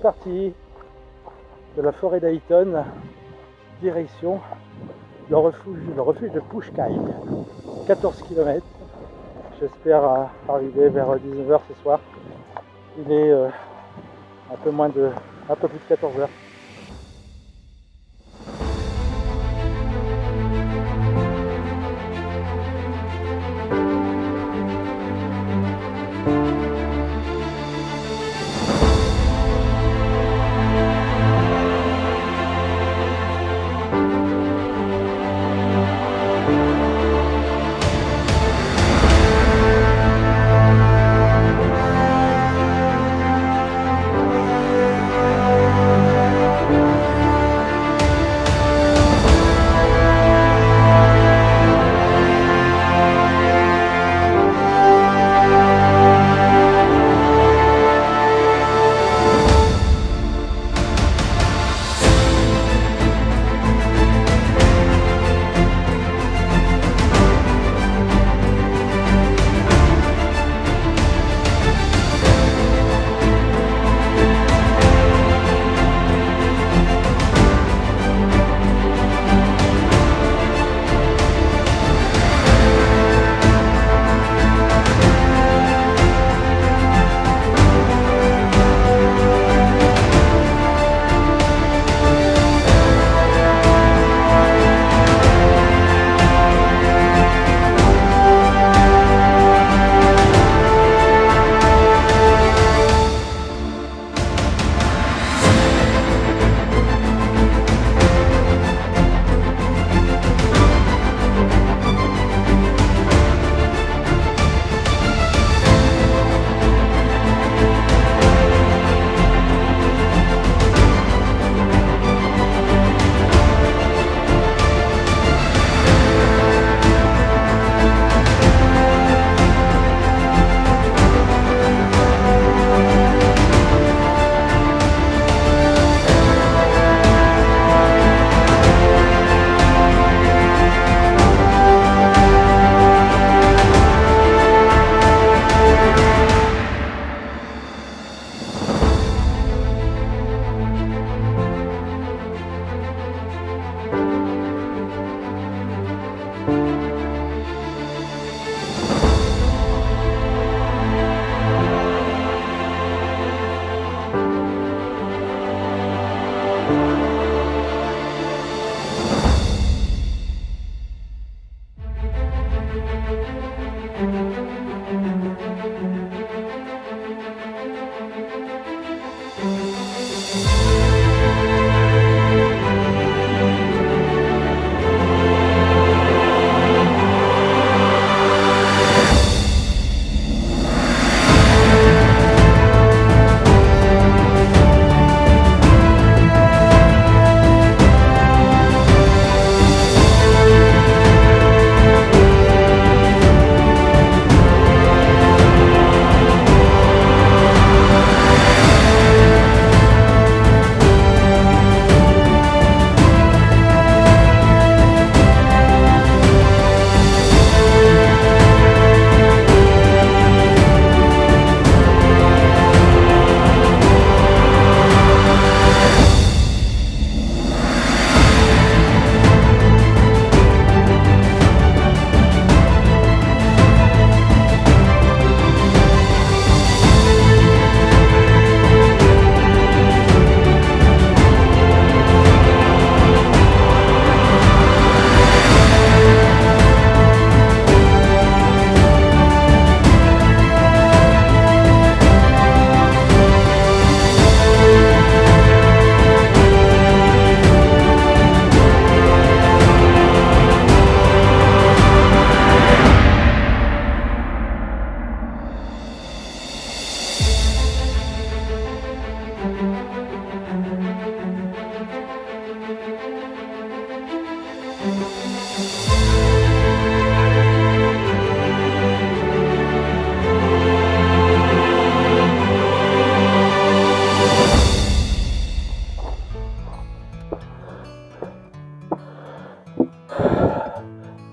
suis parti de la forêt d'Ayton, direction le refuge, le refuge de Pushkai. 14 km. J'espère arriver vers 19h ce soir. Il est euh, un peu moins de un peu plus de 14 heures.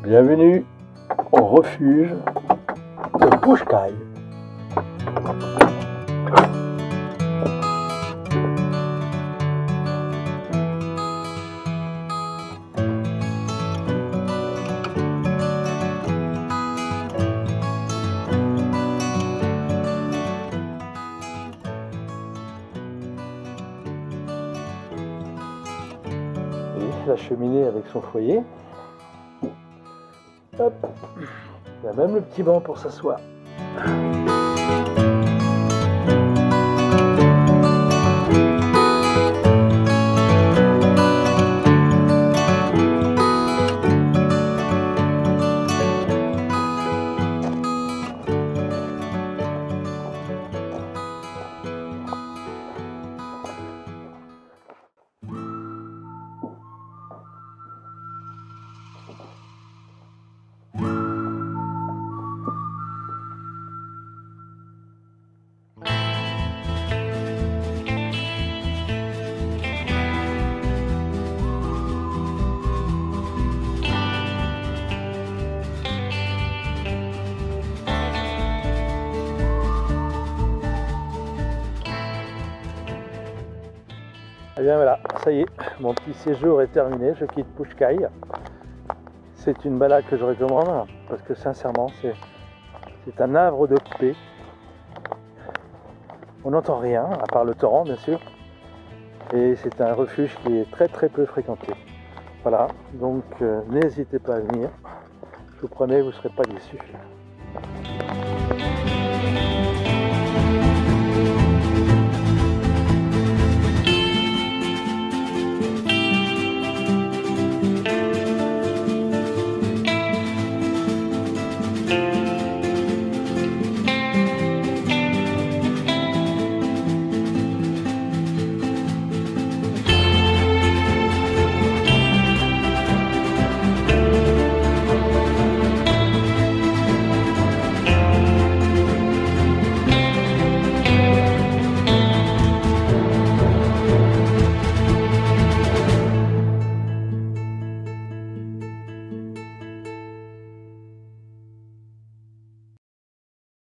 Bienvenue au refuge de Pushkai. Cheminée avec son foyer. Hop. Il y a même le petit banc pour s'asseoir. Voilà, ça y est, mon petit séjour est terminé, je quitte Pushkai. C'est une balade que je recommande parce que sincèrement c'est, c'est un havre de paix. On n'entend rien, à part le torrent bien sûr. Et c'est un refuge qui est très très peu fréquenté. Voilà, donc euh, n'hésitez pas à venir. Je vous promets, vous ne serez pas déçus.